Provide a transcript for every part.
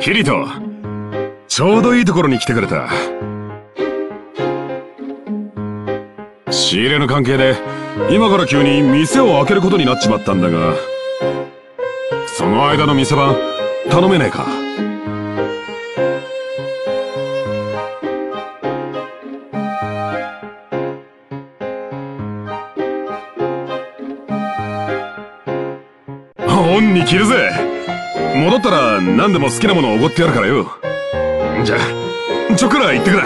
キリトちょうどいいところに来てくれた。仕入れの関係で今から急に店を開けることになっちまったんだがその間の店番頼めねえか。恩に着るぜ。戻ったら何でも好きなものをおごってやるからよ。じゃあちょっくら行ってくら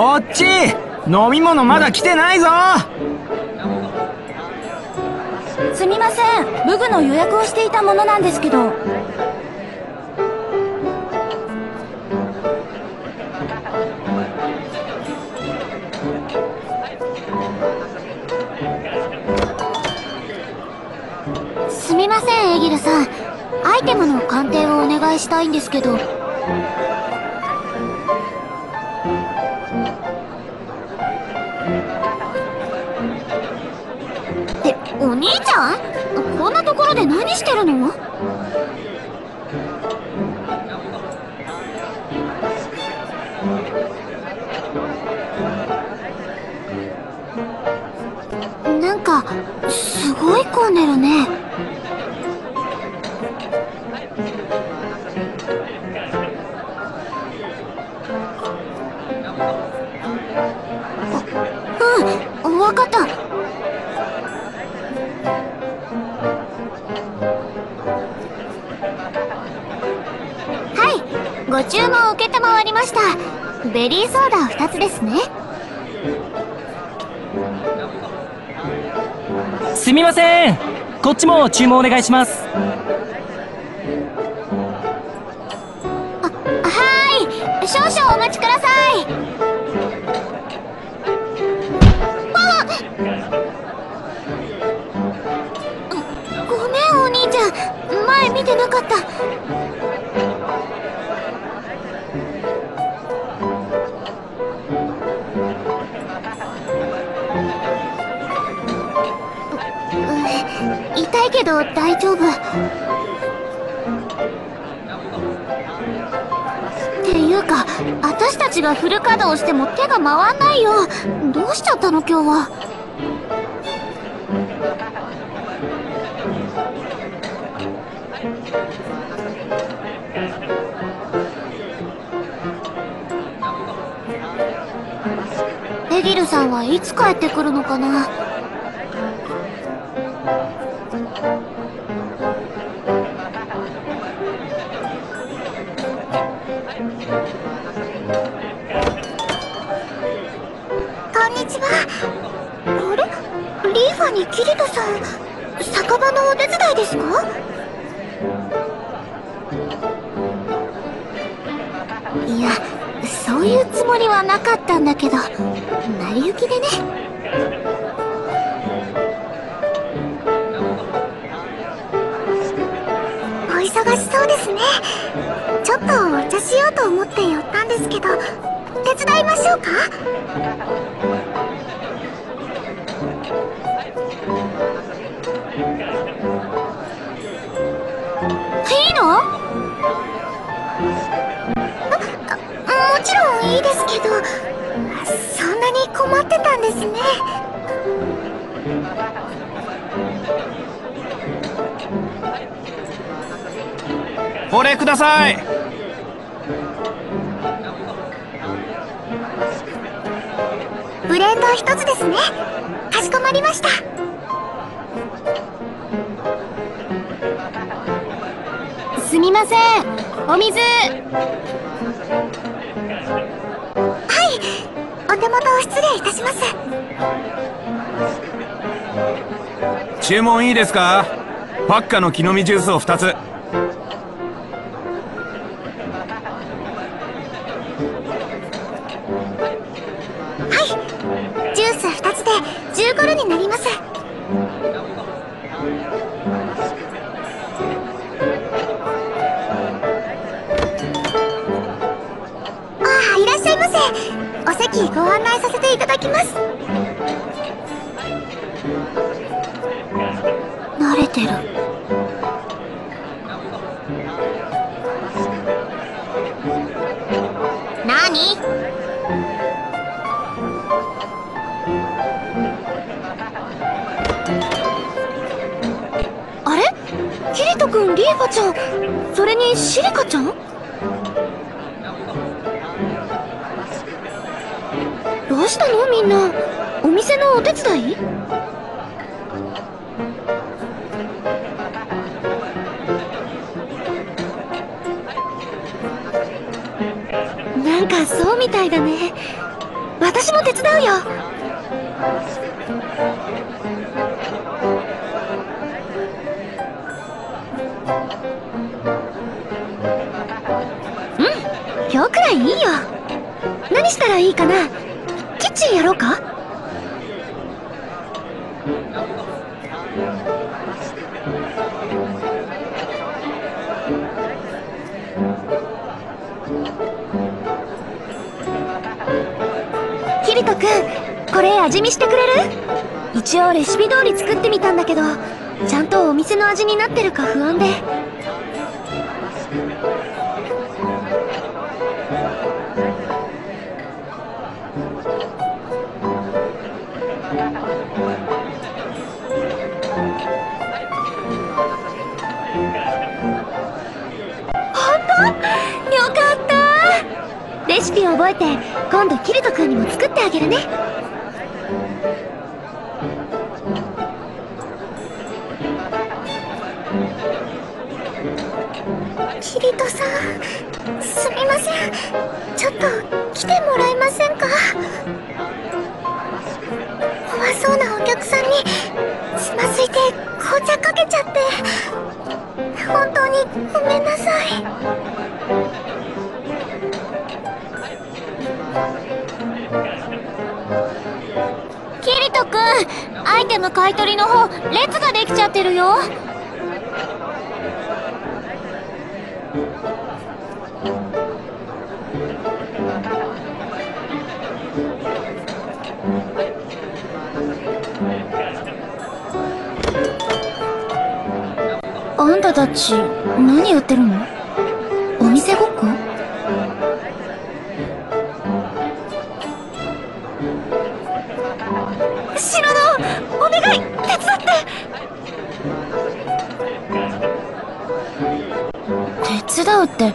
こっち飲み物まだ来てないぞ。すみません。フグの予約をしていたものなんですけど。すみませんエギルさん。アイテムの鑑定をお願いしたいんですけど。お兄ちゃん？こんなところで何してるの？なんかすごい混んでるね。ベリーソーダ2つですね。すみません。こっちも注文お願いします。はーい。少々お待ちください。あごめんお兄ちゃん。前見てなかったけど大丈夫。っていうか私たちがフル稼働しても手が回んないよ。どうしちゃったの今日は。エギルさんはいつ帰ってくるのかな？にキリトさん酒場のお手伝いですか？いやそういうつもりはなかったんだけど成り行きでね。お忙しそうですね。ちょっとお茶しようと思って寄ったんですけど手伝いましょうか？いいですけどそんなに困ってたんですね。これください。ブレンド一つですね。かしこまりました。すみません。お水はい。お手元を失礼いたします。注文いいですか？パッカの木の実ジュースを2つ。にご案内させていただきます。慣れてる。キリト君リーファちゃんそれにシリカちゃん？したの？みんな。お店のお手伝い？なんかそうみたいだね。私も手伝うよ。うん。今日くらいいいよ。何したらいいかな？チンやろうかキリト君これ味見してくれる一応レシピ通り作ってみたんだけどちゃんとお店の味になってるか不安でレシピを覚えて今度キリト君にも作ってあげるね。キリトさんすみません。ちょっと来てもらえませんか？怖そうなお客さんにつまずいて紅茶かけちゃって。本当にごめんなさい。イテム買い取りの方列ができちゃってるよ。あんたたち何やってるの？手伝うって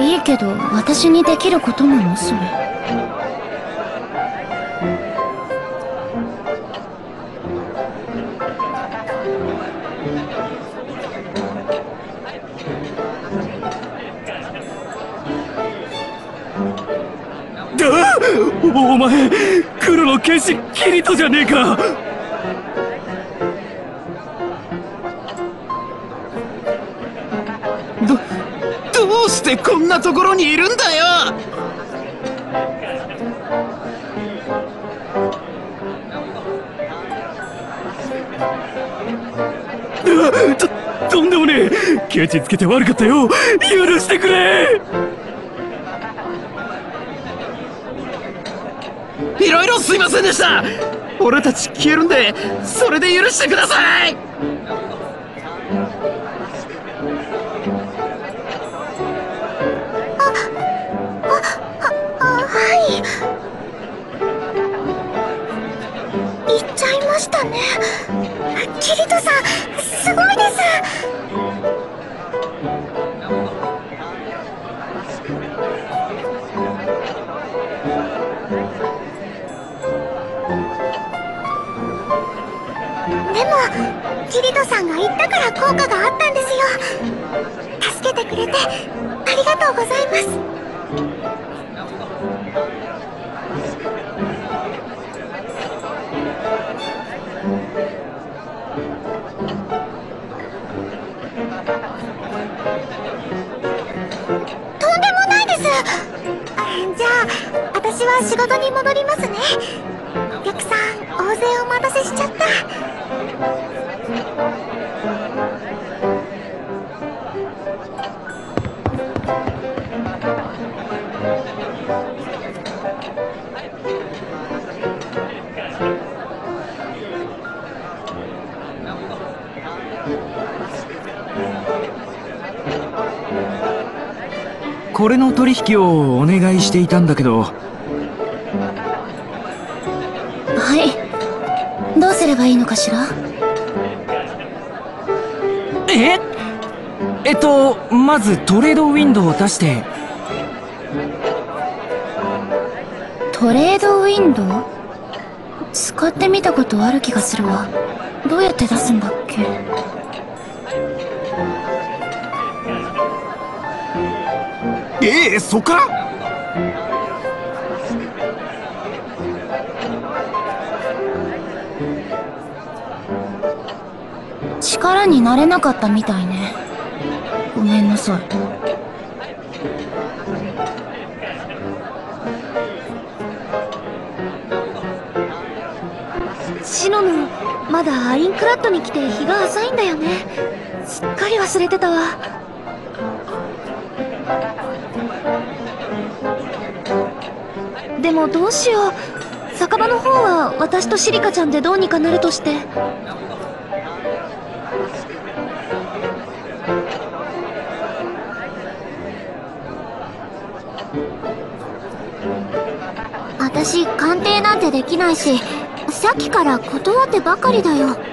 いいけど私にできることなの？それ。お前黒の剣士キリトじゃねえか。てこんなところにいるんだよ。うととんでもねえ。ケチつけて悪かったよ。許してくれ。いろいろすいませんでした。俺たち消えるんでそれで許してくださいましたね。キリトさんすごいです。でもキリトさんが言ったから効果があったんですよ。助けてくれてありがとうございます。じゃあ私は仕事に戻りますね。お客さん大勢お待たせしちゃった。これの取引をお願いしていたんだけど。はい。どうすればいいのかしら？え？えっとまずトレードウィンドウを出して。トレードウィンドウ？使ってみたことある気がするわ。どうやって出すんだっけ？ええそっから？力になれなかったみたいね。ごめんなさい。シノのまだアインクラッドに来て日が浅いんだよね。すっかり忘れてたわ。もどうしよう。酒場の方は私とシリカちゃんでどうにかなるとして。私鑑定なんてできないしさっきから断ってばかりだよ。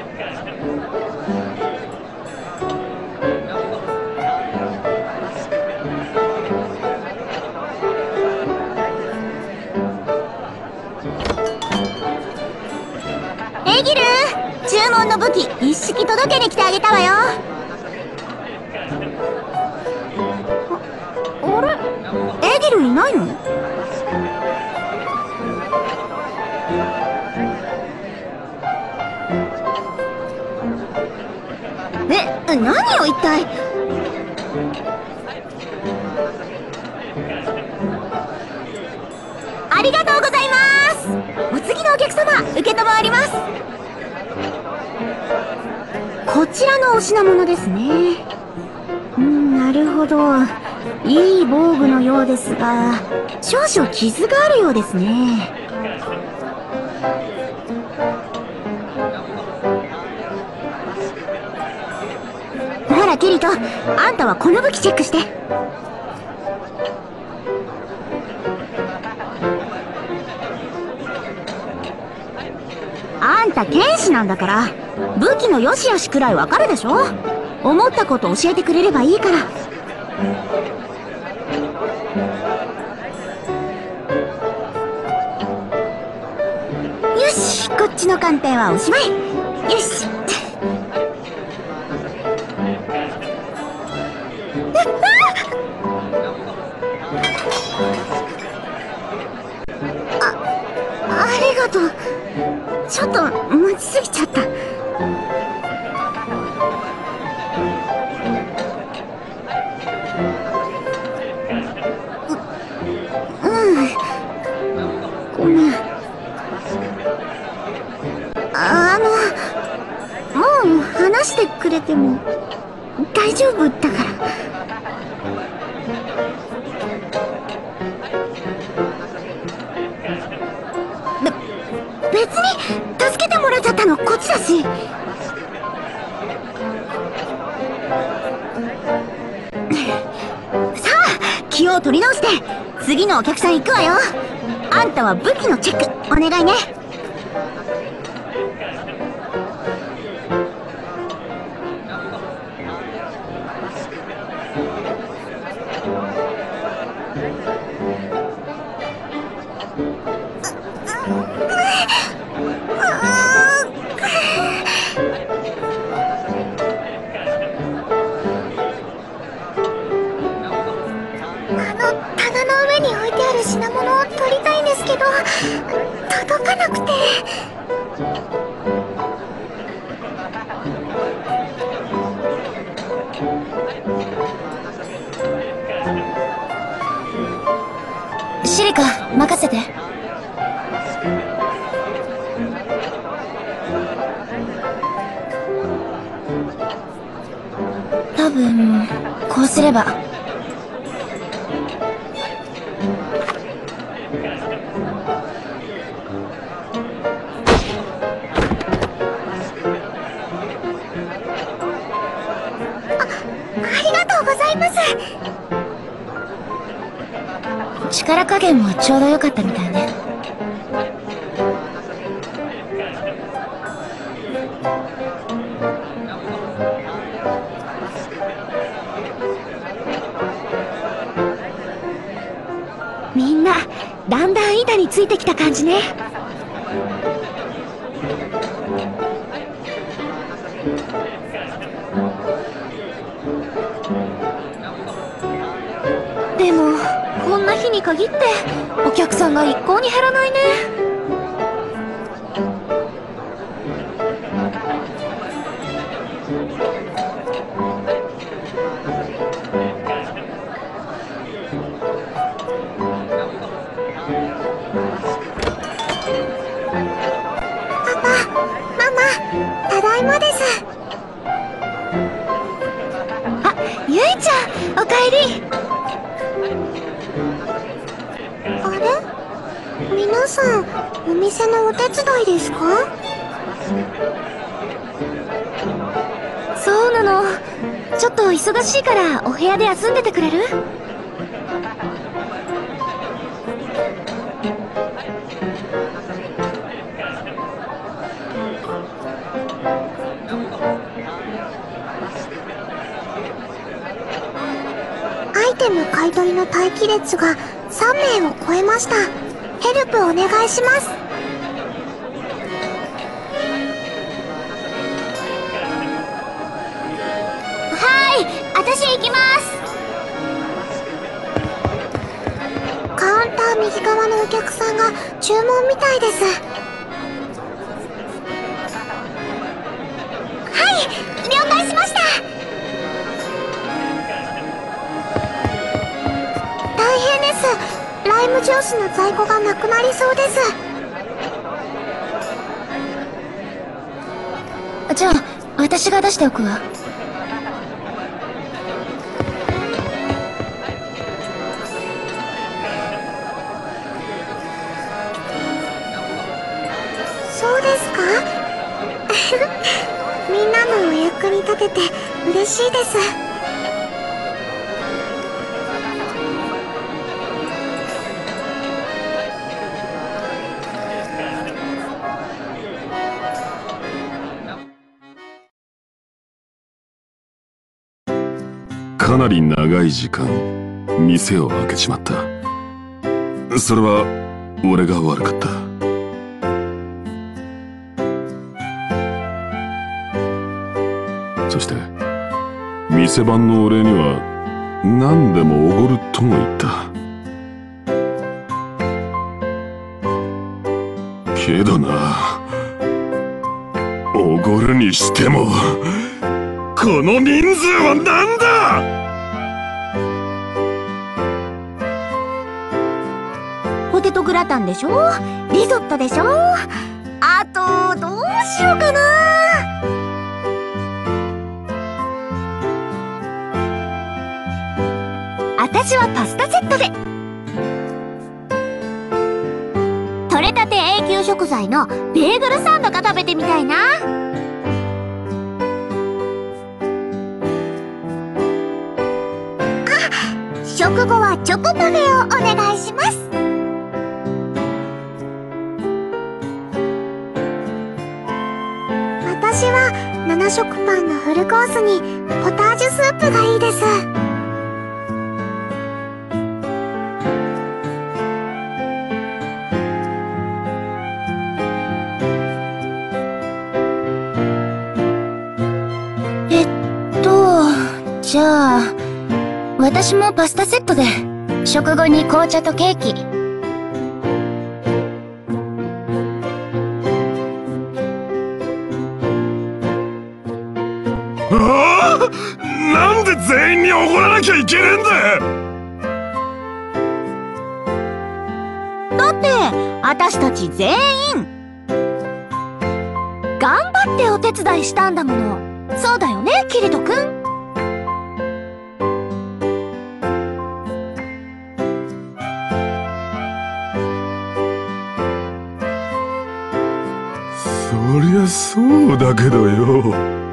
器一式届けに来てあげたわよ。あれ？エギルいないの？え何よ一体？ありがとうございます。お次のお客様受けたまります。こちらのお品物ですね。うんなるほど。いい防具のようですが少々傷があるようですね。ほらキリトあんたはこの武器チェックして。あんた剣士なんだから。武器の良し悪しくらいわかるでしょ？思ったこと教えてくれればいいから。よしこっちの鑑定はおしまい。よし。あありがとう。ちょっと待ちすぎちゃった。話してくれても大丈夫だから。別に助けてもらっちゃったのこっちだし。さあ気を取り直して次のお客さん行くわよ。あんたは武器のチェックお願いね。シリカ任せて。多分こうすれば。力加減もちょうど良かったみたいね。みんなだんだん板についてきた感じね。限ってお客さんが一向に減らないね。皆さんお店のお手伝いですか？そうなの。ちょっと忙しいからお部屋で休んでてくれる？アイテム買い取りの待機列が3名を超えました。ープお願いします。はい私行きます。カウンター右側のお客さんが注文みたいです。ですライムジュースの在庫がなくなりそうです。じゃあ私が出しておくわ。そうですか？みんなのお役に立てて嬉しいです。かなり長い時間店を開けちまった。それは俺が悪かった。そして店番のお礼には何でもおごるとも言った。けどなおごるにしても。この人数は何だ？ポテトグラタンでしょ？リゾットでしょ？あとどうしようかな？私はパスタセットで。取れたて永久食材のベーグルサンドが食べてみたいな。食後はチョコパフェをお願いします。私は7食パンのフルコースにポタージュスープがいいです。えっとじゃあ私もパスタセットで。食後に紅茶とケーキ。ああなんで全員におごらなきゃいけねえんだだって私たち全員。頑張ってお手伝いしたんだもの。そうだよねキリトくそりゃそうだけどよ。